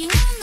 you.